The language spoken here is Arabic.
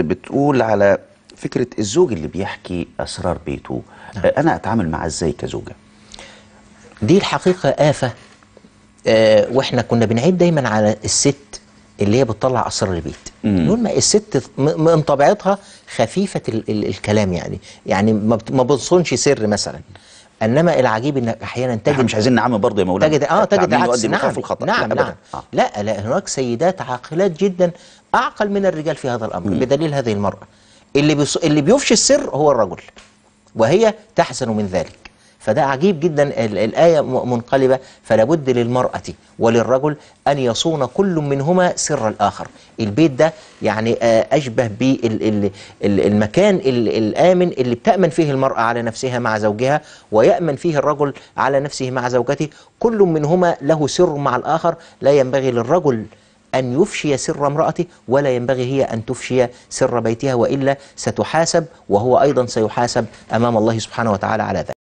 بتقول على فكرة الزوج اللي بيحكي أسرار بيته. نعم. أنا أتعامل معاه إزاي كزوجة؟ دي الحقيقة آفة. آه وإحنا كنا بنعيب دايما على الست اللي هي بتطلع أسرار البيت. نقول ما الست من طبيعتها خفيفة ال ال الكلام يعني. يعني ما بتصونش سر مثلا. انما العجيب انك أحيانا إحنا تجد مش عايزين نعمم برضه يا مولانا. تجد آه تجد يؤدي نعم الخطأ. نعم لا أبداً. نعم. آه. لا لا هناك سيدات عاقلات جدا أعقل من الرجال في هذا الأمر بدليل هذه المرأة. اللي بيص... اللي بيفشي السر هو الرجل وهي تحزن من ذلك. فده عجيب جدا ال- الآية منقلبة فلا بد للمرأة وللرجل أن يصون كل منهما سر الآخر. البيت ده يعني آه، أشبه بالمكان الآمن اللي بتأمن فيه المرأة على نفسها مع زوجها ويأمن فيه الرجل على نفسه مع زوجته. كل منهما له سر مع الآخر. لا ينبغي للرجل أن يفشي سر امرأته ولا ينبغي هي أن تفشي سر بيتها وإلا ستحاسب وهو أيضا سيحاسب أمام الله سبحانه وتعالى على ذلك.